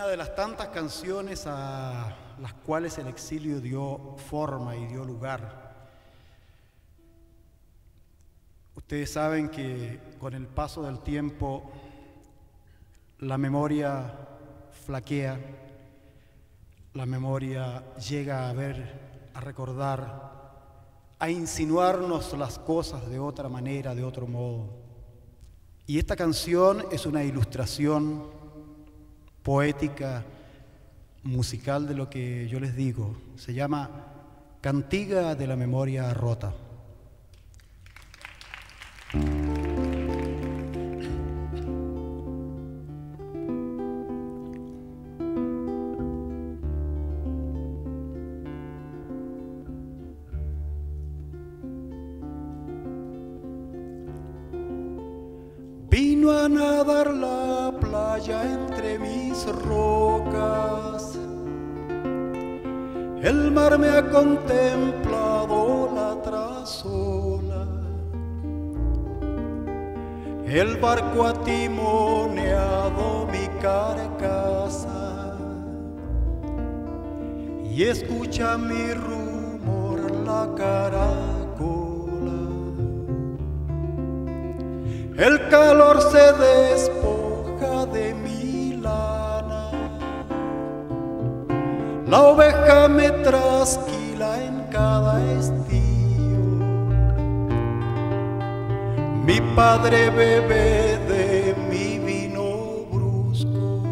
Una de las tantas canciones a las cuales el exilio dio forma y dio lugar. Ustedes saben que con el paso del tiempo la memoria flaquea, la memoria llega a ver, a recordar, a insinuarnos las cosas de otra manera, de otro modo. Y esta canción es una ilustración poética, musical de lo que yo les digo. Se llama Cantiga de la Memoria Rota. Vino a la playa entre mis rocas. El mar me ha contemplado la trasola. El barco ha timoneado mi carcasa. Y escucha mi rumor la caracola. El calor Oveja me trasquila en cada estío. Mi padre bebe de mi vino brusco.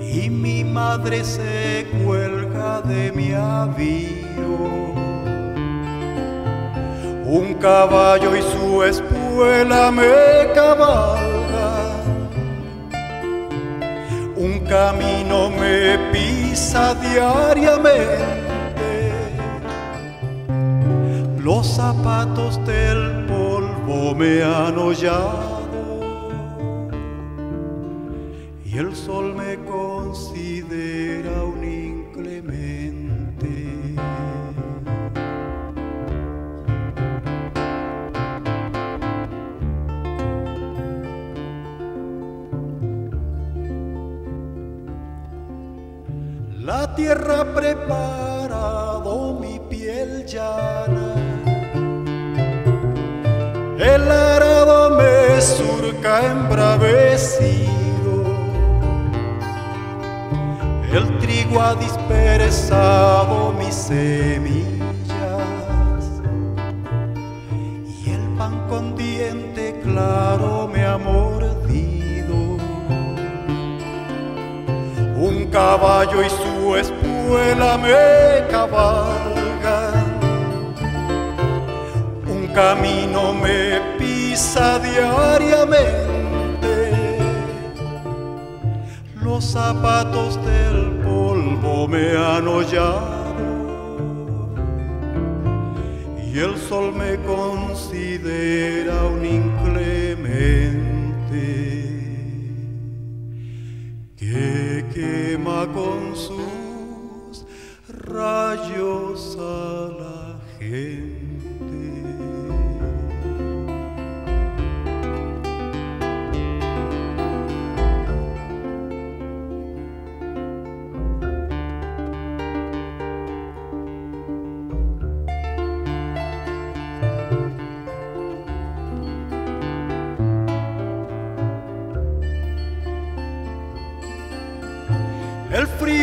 Y mi madre se cuelga de mi avío. Un caballo y su espuela me cabalgan. Camino me pisa diariamente. Los zapatos del polvo me han hollado. Y el sol me considera La tierra ha preparado mi piel llana. El arado me surca embravecido. El trigo ha dispersado mis semillas. Y el pan con diente claro me ha mordido. Un caballo y su espuela me cabalgan. Un camino me pisa diariamente. Los zapatos del polvo me han hollado. Y el sol me considera un inclemente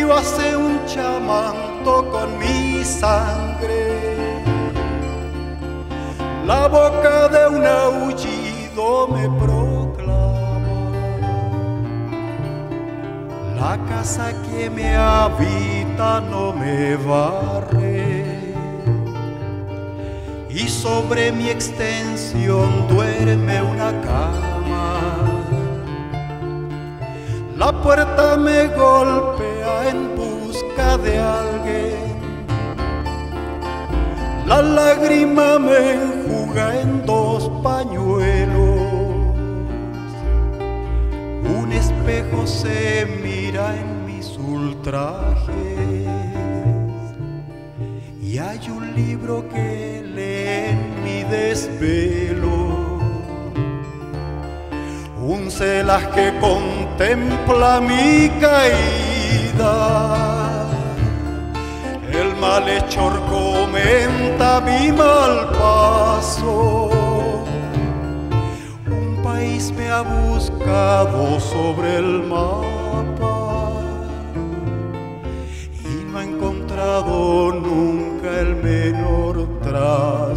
Hace un chamanto con mi sangre. La boca de un aullido me proclama. La casa que me habita no me barre. Y sobre mi extensión duerme una cama. La puerta me golpea en busca de alguien. La lágrima me enjuga en dos pañuelos. Un espejo se mira en mis ultrajes. Y hay un libro que lee en mi desvelo un celaje que contempla mi caída. El malhechor comenta mi mal paso. Un país me ha buscado sobre el mapa y no ha encontrado nunca el menor trazo.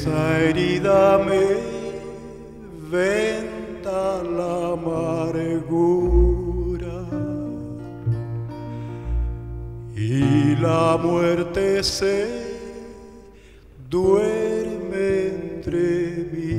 Esa herida me venta la amargura y la muerte se duerme entre mí.